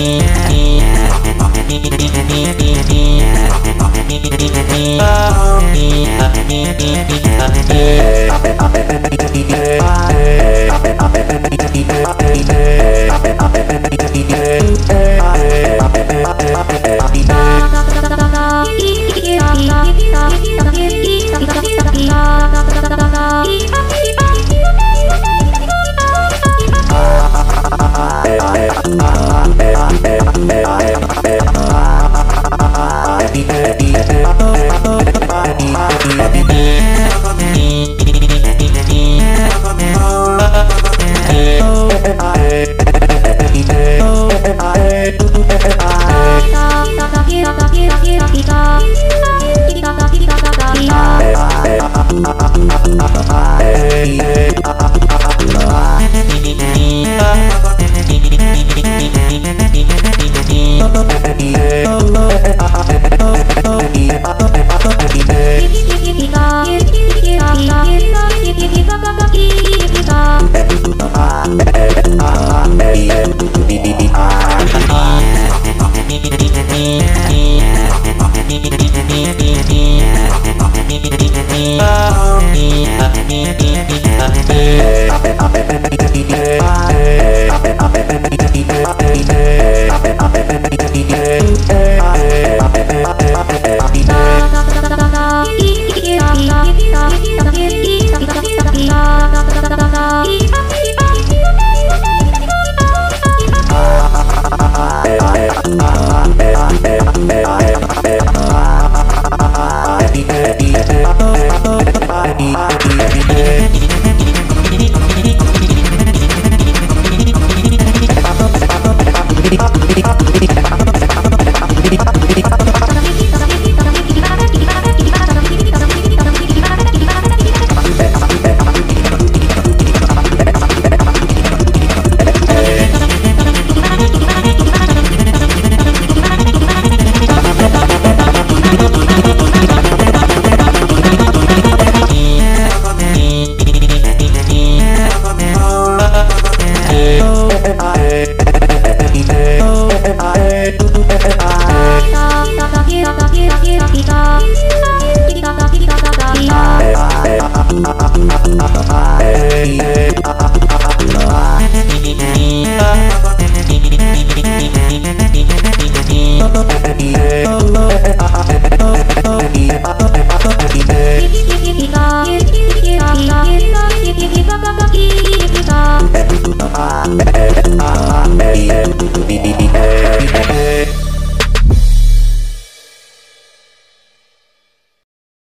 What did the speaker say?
Yeah.